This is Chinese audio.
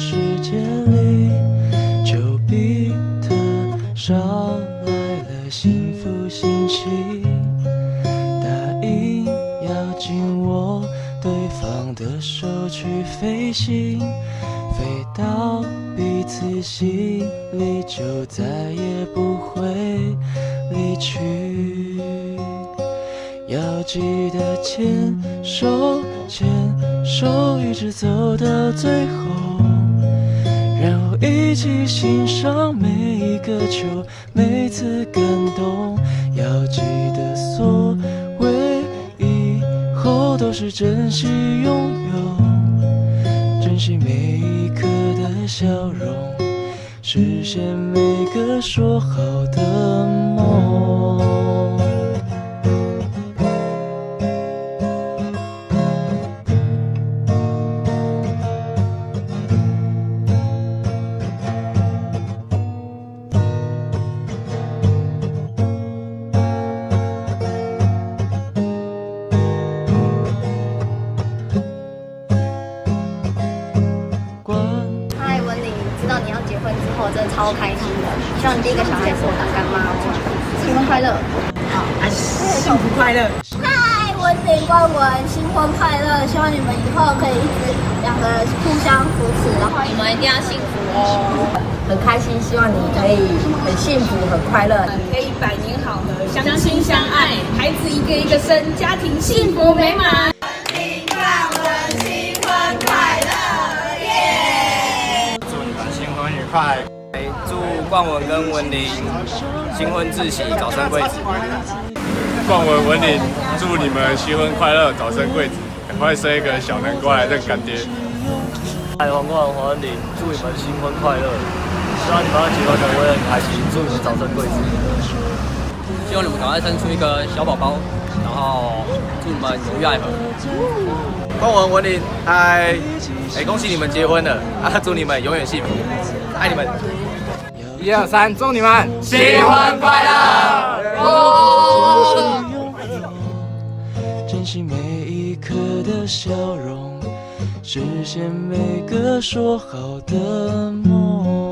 时间里丘比特捎来了幸福信息答应要紧握对方的手去飞行飞到彼此心里就再也不会离去要记得牵手牵手一直走到最后。一起欣赏每一个球，每次感动。要记得所谓以后都是珍惜拥有，珍惜每一刻的笑容，实现每个说好的梦。婚之后，真的超开心的。希望你第一个小孩是我当干妈哦，新婚快乐！好幸福快乐。嗨，文玲、关文，新婚快乐！希望你们以后可以一直两个人互相扶持，然后你们一定要幸福哦。很开心，希望你可以很幸福、很快乐。可以百年好合，相亲相爱，孩子一个一个生，家庭幸福美满。快！祝冠文跟文玲新婚自喜，早生贵子。冠文文玲，祝你们新婚快乐，早生贵子，赶快生一个小南瓜来认干爹。嗨，黄冠黄文玲，祝你们新婚快乐！希望你们要结婚的我也很开心，祝你们早生贵子。希望你们赶快生出一个小宝宝，然后祝你们永浴爱河。冠文文林，嗨！哎，恭喜你们结婚了啊！祝你们永远幸福，爱你们。一二三，祝你们新婚快乐！珍惜每一刻的笑容，实现每个说好的梦。